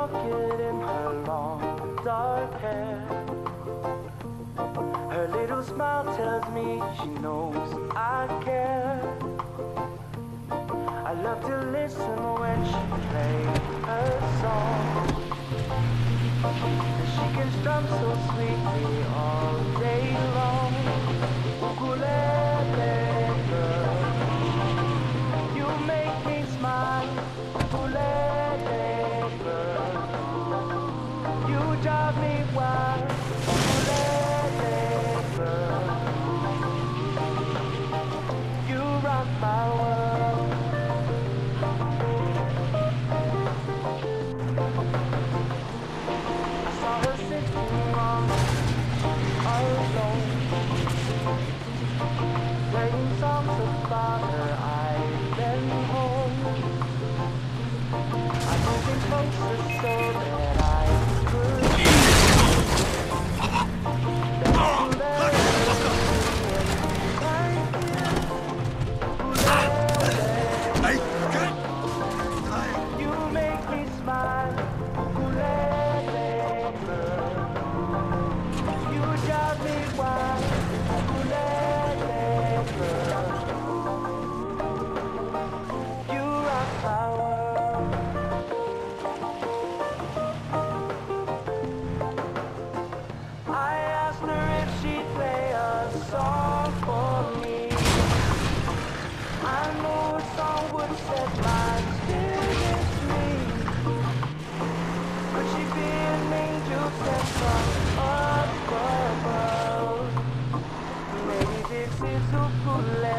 walking in her long dark hair. Her little smile tells me she knows I care. I love to listen when she plays her song. She can strum so sweetly all sister. lonely.